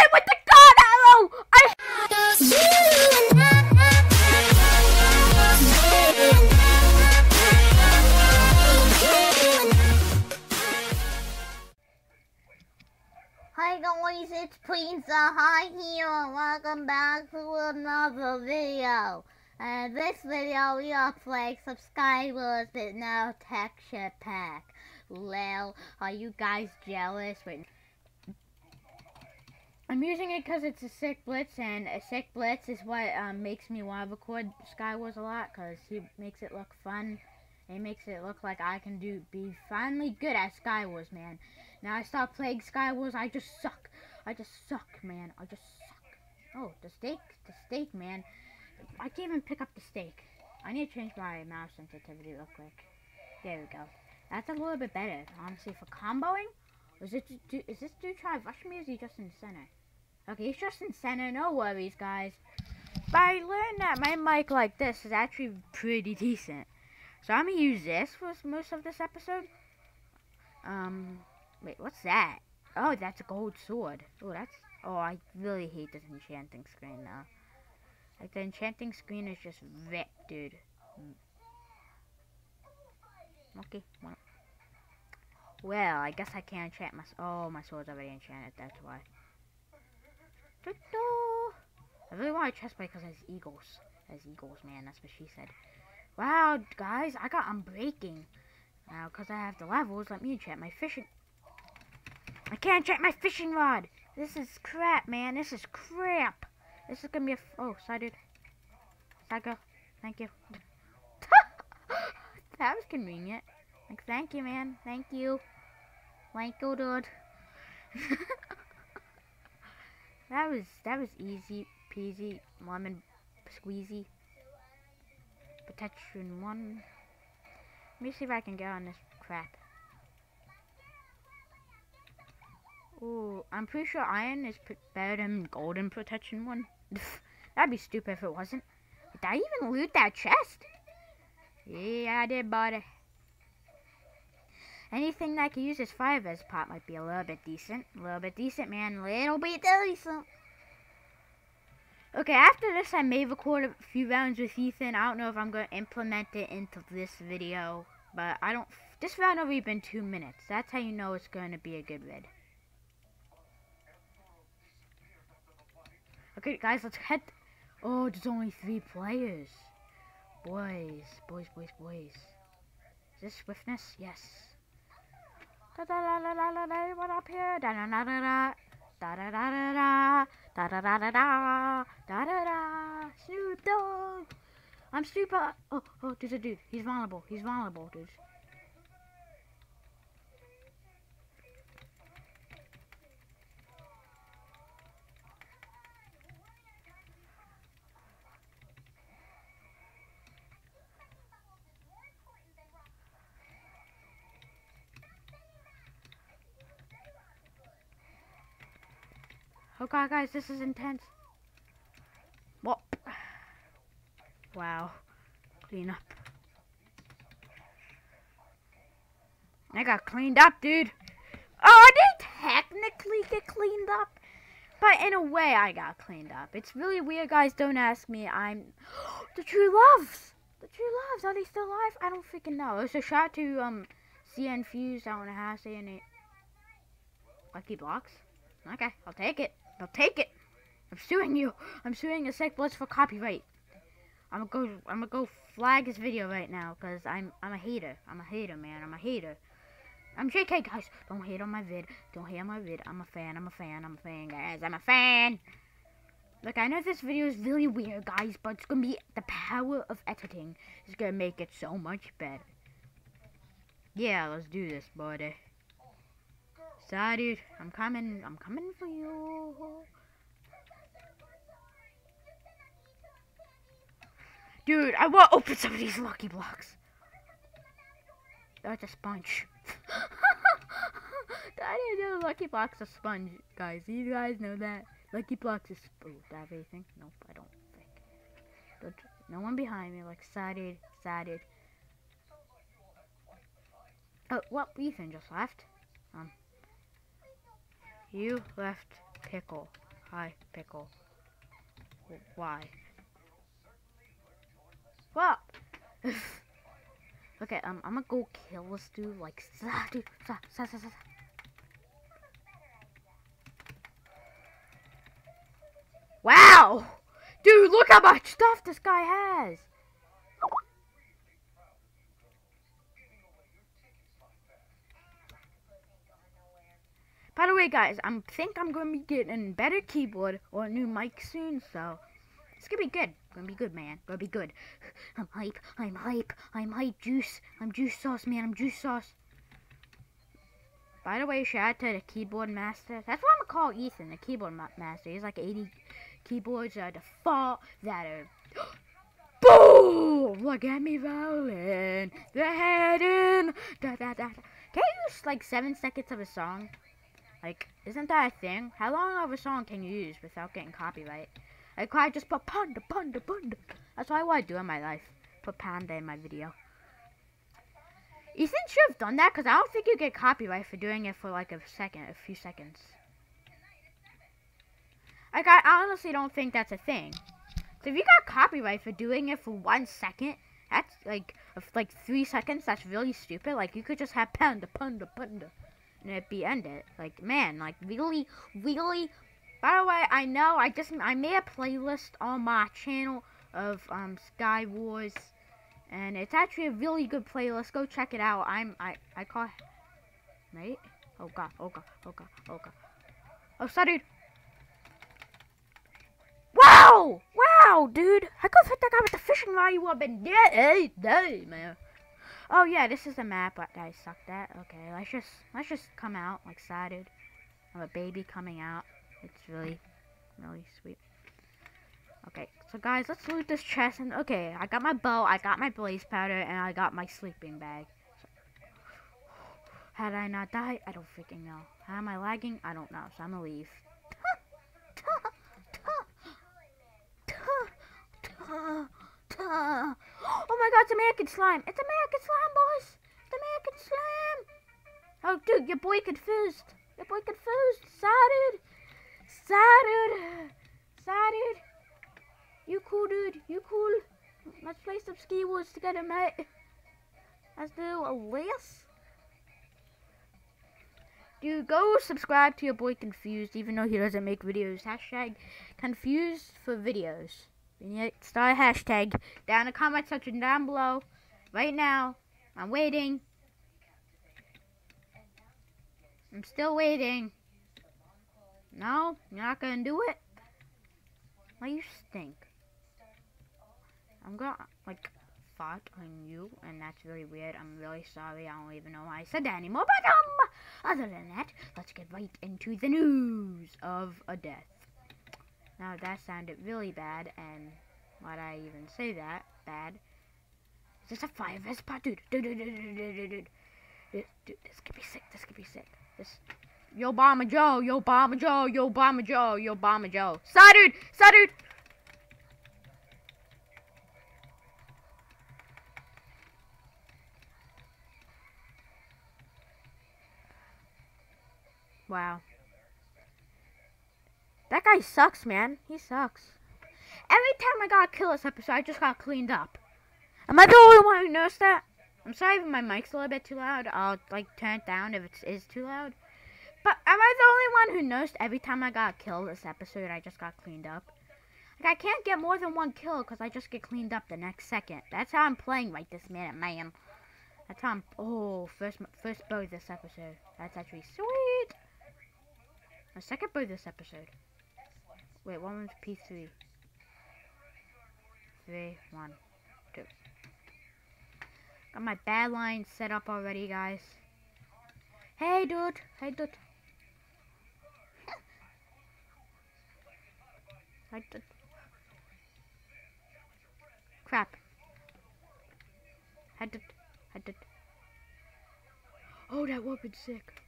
it with the god arrow! I Hi guys, it's Pizza Hi here and welcome back to another video. And this video we are playing subscribers with no texture pack. Lil, are you guys jealous? I'm using it because it's a sick blitz, and a sick blitz is what um, makes me want to record Skywars a lot because he makes it look fun. It makes it look like I can do be finally good at Skywars, man. Now I stopped playing Skywars. I just suck. I just suck, man. I just suck. Oh, the steak, the steak, man. I can't even pick up the steak. I need to change my mouse sensitivity real quick. There we go. That's a little bit better, honestly, for comboing. Is it? Do, is this dude trying to rush me? Or is he just in the center? Okay, he's just in center. No worries, guys. But I learned that my mic like this is actually pretty decent. So I'm gonna use this for most of this episode. Um, wait, what's that? Oh, that's a gold sword. Oh, that's. Oh, I really hate this enchanting screen now. Like the enchanting screen is just ripped, dude. Mm. Okay. Well, well, I guess I can't enchant my. Oh, my sword's already enchanted. That's why. I really want a chest plate because has eagles. Has eagles, man. That's what she said. Wow, guys, I got unbreaking. Now, because I have the levels, let me enchant my fishing. I can't enchant my fishing rod. This is crap, man. This is crap. This is gonna be a. Oh, sided. Side girl. Thank you. that was convenient. Like, thank you, man. Thank you. Thank you, dude. That was that was easy peasy lemon squeezy. Protection one. Let me see if I can get on this crap. Ooh, I'm pretty sure iron is better than golden protection one. That'd be stupid if it wasn't. Did I even loot that chest? Yeah, I did, buddy. Anything that I could use as fire res pot might be a little bit decent. A little bit decent, man. Little bit decent. Okay, after this, I may record a few rounds with Ethan. I don't know if I'm going to implement it into this video. But I don't... This round only been two minutes. That's how you know it's going to be a good vid. Okay, guys, let's head... Oh, there's only three players. Boys, boys, boys, boys. Is this swiftness? Yes. Da da da da da da up here? Da da da da da. Da da da da da. Da da da da da. Da da da. I'm super. Oh, oh, a dude. He's vulnerable. He's vulnerable, dude. Oh god, guys, this is intense. Whoop. Wow. Clean up. I got cleaned up, dude. Oh, I didn't technically get cleaned up. But in a way, I got cleaned up. It's really weird, guys. Don't ask me. I'm... the True Loves! The True Loves! Are they still alive? I don't freaking know. It's a shot to, um, CN Fuse. I don't know how to say it. Lucky Blocks? Okay, I'll take it. I'll take it. I'm suing you. I'm suing a Sick Blitz for copyright. I'm gonna go. I'm gonna go flag this video right now because I'm. I'm a hater. I'm a hater, man. I'm a hater. I'm JK, guys. Don't hate on my vid. Don't hate on my vid. I'm a fan. I'm a fan. I'm a fan, guys. I'm a fan. Look, I know this video is really weird, guys, but it's gonna be the power of editing is gonna make it so much better. Yeah, let's do this, buddy. Sorry, dude. I'm coming. I'm coming for you. Dude, I want to open some of these lucky blocks. That's a sponge. I didn't know lucky blocks are sponge, guys. You guys know that. Lucky blocks is oh, that everything? Nope, I don't think. Don't, no one behind me, like sided, sided. Oh, well, Ethan just left. Um, you left pickle. Hi, pickle. Why? What? okay, um, I'm gonna go kill this dude. Like, stop, dude, stop, stop, stop, stop. Wow! Dude, look how much stuff this guy has! By the way, guys, I think I'm going to be getting better keyboard or a new mic soon, so it's going to be good. Gonna be good, man. Gonna be good. I'm hype. I'm hype. I'm hype juice. I'm juice sauce, man. I'm juice sauce. By the way, shout out to the keyboard master. That's what I'm gonna call Ethan, the keyboard ma master. He's like 80 keyboards at default that are boom. Look at me rolling, the head in. Da, da, da, da. Can you use like seven seconds of a song? Like, isn't that a thing? How long of a song can you use without getting copyright? Like, I just put panda, panda, panda. That's what I do in my life. Put panda in my video. Ethan should have done that because I don't think you get copyright for doing it for like a second, a few seconds. Like, I honestly don't think that's a thing. So if you got copyright for doing it for one second, that's like, like three seconds, that's really stupid. Like, you could just have panda, panda, panda, and it'd be ended. Like, man, like, really, really, by the way, I know, I just, I made a playlist on my channel of, um, Sky Wars, and it's actually a really good playlist. Go check it out. I'm, I, I call, right? Oh god, oh god, oh god, oh god. Oh, sorry. Wow! Wow, dude! I could hit that guy with the fishing rod. You have been dead. Hey, man. Oh yeah, this is a map that I sucked at. Okay, let's just let's just come out like excited. Of a baby coming out. It's really, really sweet. Okay, so guys, let's loot this chest. And okay, I got my bow, I got my blaze powder, and I got my sleeping bag. So, had I not died, I don't freaking know. How am I lagging? I don't know. So I'm gonna leave. My god, it's American slime. It's American slime, boys. It's American slime. Oh, dude, your boy confused. Your boy confused. Excited. Excited. Excited. You cool, dude. You cool. Let's play some Skywars together, mate. Let's do a race. Dude, go subscribe to your boy Confused, even though he doesn't make videos. Hashtag Confused for videos. Start a hashtag down in the comment section down below. Right now. I'm waiting. I'm still waiting. No, you're not gonna do it? Why you stink? I'm gonna, like, fart on you, and that's really weird. I'm really sorry. I don't even know why I said that anymore. But, um, other than that, let's get right into the news of a death. Now that sounded really bad, and why'd I even say that? Bad. Is this a fire res pot? Dude, dude, dude, dude, dude, dude, dude. Dude, dude, this could be sick. This could be sick. This. Yo, Bomber Joe. Yo, Bomber Joe. Yo, Bomber Joe. Yo, Bomber Joe. Side dude. Side dude. Wow. That guy sucks, man. He sucks. Every time I got a kill this episode, I just got cleaned up. Am I the only one who noticed that? I'm sorry if my mic's a little bit too loud. I'll, like, turn it down if it is too loud. But am I the only one who noticed every time I got killed this episode, I just got cleaned up? Like, I can't get more than one kill because I just get cleaned up the next second. That's how I'm playing right this minute, man. That's how I'm... Oh, first, first bow this episode. That's actually sweet. My second bow this episode. Wait, one was P3. Three, one, two. Got my bad line set up already, guys. Hey, dude. Hey, dude. Hey, dude. Crap. Had to, had to. Oh, that weapon's sick.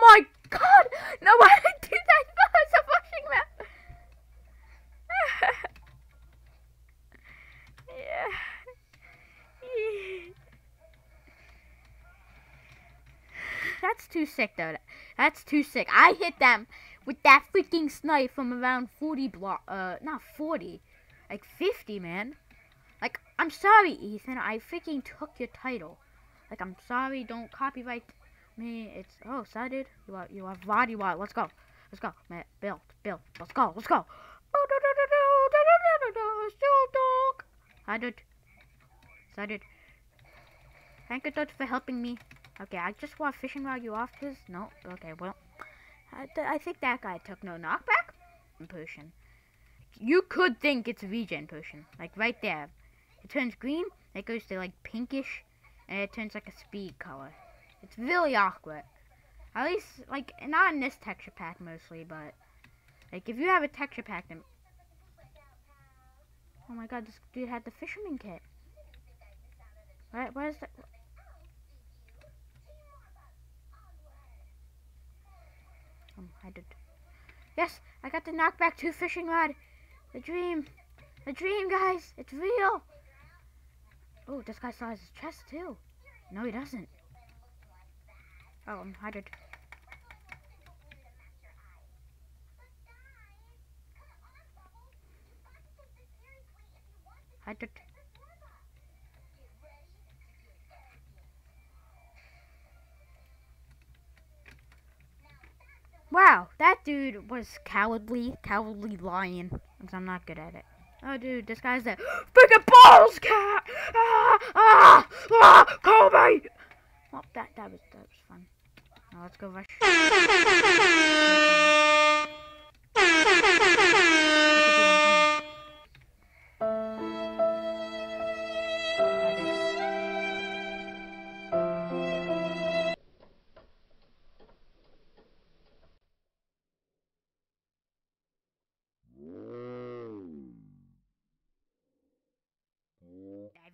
my god! No, why did I do that? No, it's a fucking yeah. That's too sick, though. That's too sick. I hit them with that freaking snipe from around 40 block. Uh, not 40. Like 50, man. Like, I'm sorry, Ethan. I freaking took your title. Like, I'm sorry. Don't copyright me. It's oh, excited. You are you are body wild. Let's go. Let's go, man. Bill, Bill. Let's go. Let's go. I did. Excited. Thank you, Dutch, for helping me. Okay, I just want fishing rod you off this. No. Okay, well. I, I think that guy took no knockback potion. You could think it's a regen potion. Like right there. It turns green, it goes to like pinkish, and it turns like a speed color. It's really awkward. At least, like, not in this texture pack mostly, but, like, if you have a texture pack, then... Oh my god, this dude had the fisherman kit. Right, where's the... Oh, I did. Yes, I got the knockback 2 fishing rod. The dream. The dream, guys. It's real. Oh, this guy has his chest, too. No, he doesn't. Oh, I'm hydrated. Hydrated. Wow, that dude was cowardly, cowardly lying. Because I'm not good at it. Oh, dude, this guy's a freaking balls cat! Ah, ah, ah, Kobe! Well, that, that was, that was fun. Now let's go rush.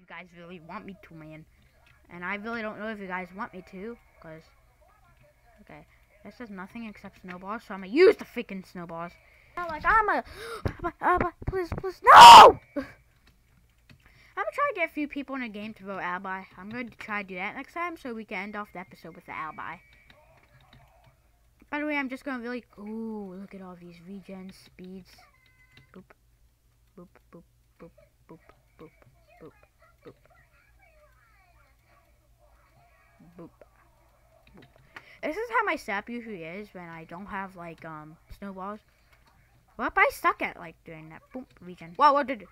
You guys really want me to, man. And I really don't know if you guys want me to, because... This is nothing except snowballs, so I'm gonna use the freaking snowballs. Not like I'm a... I'm a, I'm a please, please, no! I'm gonna try to get a few people in a game to vote alibi. I'm going to try to do that next time, so we can end off the episode with the alibi. By the way, I'm just gonna really... Ooh, look at all these regen speeds. Boop, boop, boop, boop, boop, boop, boop. Boop. Boop. This is how my sap usually is when I don't have like um snowballs. Well, I suck at like doing that. Boom, regen. Whoa, what did?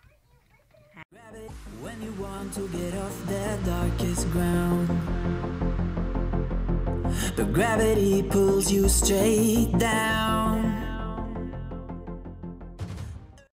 When you want to get off the darkest ground, the gravity pulls you straight down.